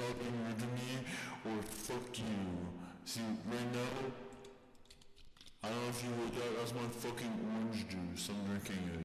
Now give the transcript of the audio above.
that either to me or fuck you. See, right now, I don't know if you would, that, that's my fucking orange juice I'm drinking it.